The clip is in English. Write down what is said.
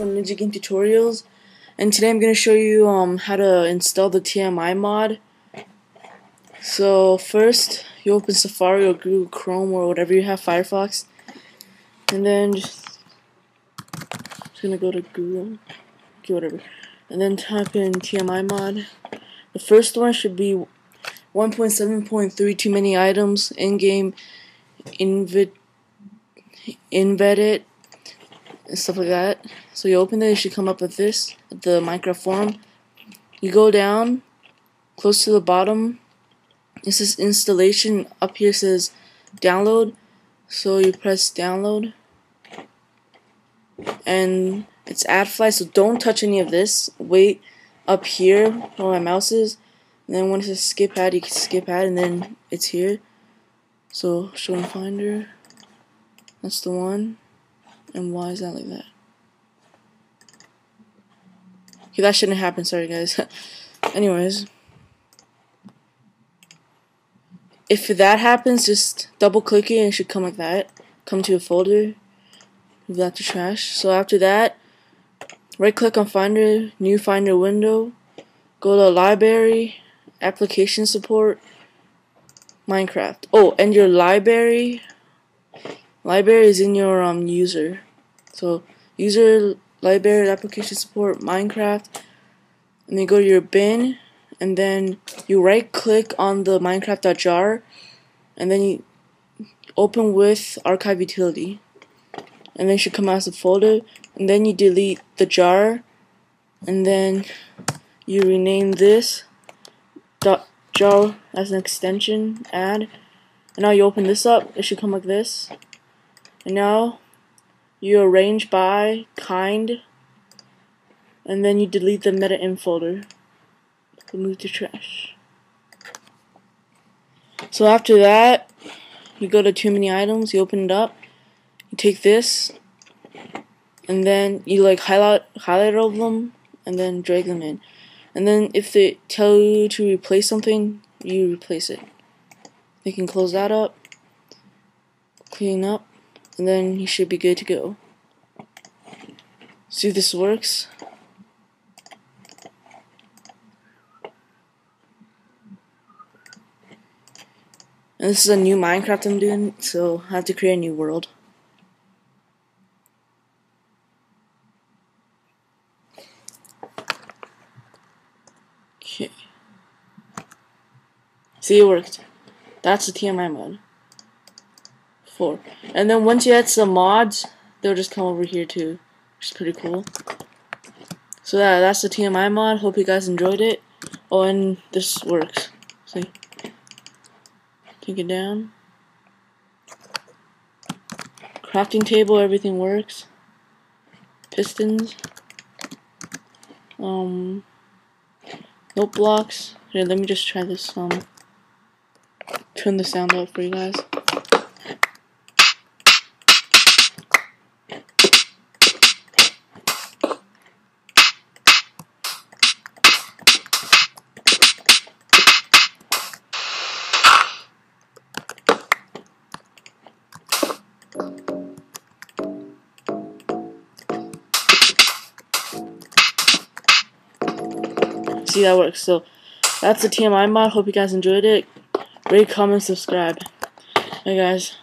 from Ninja Game Tutorials. And today I'm going to show you um, how to install the TMI mod. So first you open Safari or Google Chrome or whatever you have, Firefox. And then just, just going to go to Google, okay whatever, and then type in TMI mod. The first one should be 1.7.3 too many items in-game invid embedded and stuff like that. So you open it, it should come up with this, the Minecraft forum. You go down, close to the bottom, it says installation, up here says download, so you press download, and it's AdFly, so don't touch any of this, wait up here where my mouse is, and then when it says skip ad, you can skip ad, and then it's here, so show and finder, that's the one. And why is that like that? Okay, that shouldn't happen. Sorry, guys. Anyways. If that happens, just double click it and it should come like that. Come to a folder. Move that to trash. So after that, right click on Finder, new Finder window. Go to Library, Application Support, Minecraft. Oh, and your library library is in your um user. So user library application support Minecraft and then go to your bin and then you right click on the minecraft.jar and then you open with archive utility. And then should come out as a folder and then you delete the jar and then you rename this dot jar as an extension add. And now you open this up it should come like this and now you arrange by kind and then you delete the META-INF folder. Remove the trash. So after that, you go to too many items, you open it up, you take this, and then you like highlight highlight all of them and then drag them in. And then if they tell you to replace something, you replace it. You can close that up, clean up, and then you should be good to go. See if this works. And this is a new Minecraft I'm doing, so I have to create a new world. Okay. See, it worked. That's the TMI mode And then once you add some mods, they'll just come over here too, which is pretty cool. So yeah, that's the TMI mod. Hope you guys enjoyed it. Oh, and this works. See? Take it down. Crafting table, everything works. Pistons. Um, note blocks. Here, let me just try this. Um, turn the sound up for you guys. See that works. So that's the TMI mod. Hope you guys enjoyed it. Rate, comment, subscribe. Hey guys.